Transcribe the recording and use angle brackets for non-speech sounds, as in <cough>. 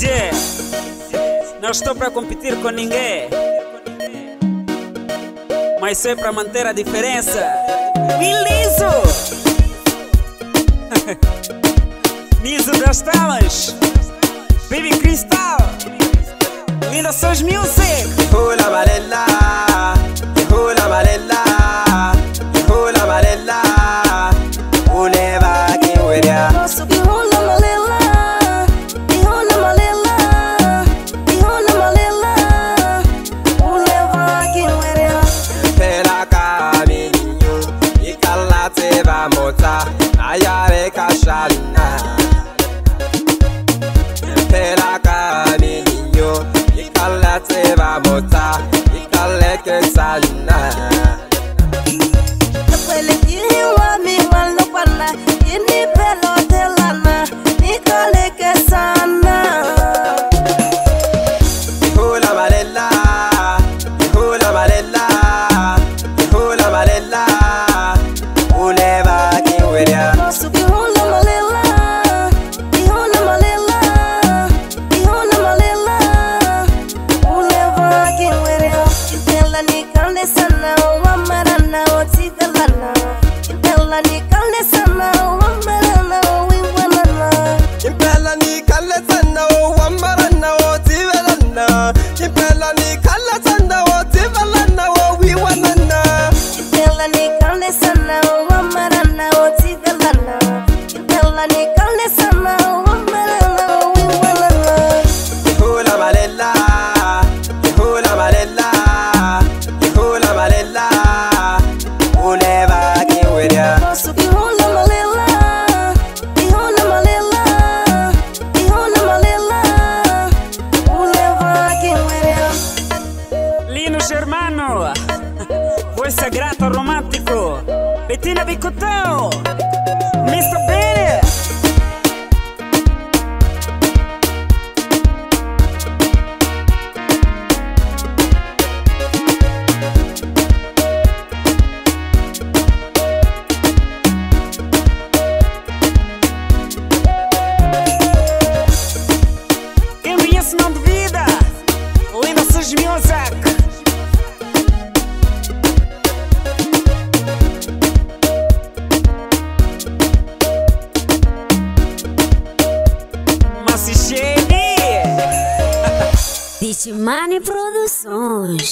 Yeah. Não estou para competir com ninguém. Mas só é para manter a diferença. Miliso! Niso <laughs> das talas. Baby Cristal. Linda Sons Music. Hula kota ayare kashana tera kani niyo ikalate va mota ikaleke sana sana wa marana wa tigalana Idala ni kalne sana wa marana Germano. Voz sagrado romântico. Bettina Bicotão. Mr. Conhece não duvida. Linda Sus Music. Massichene. Bitmani Produções.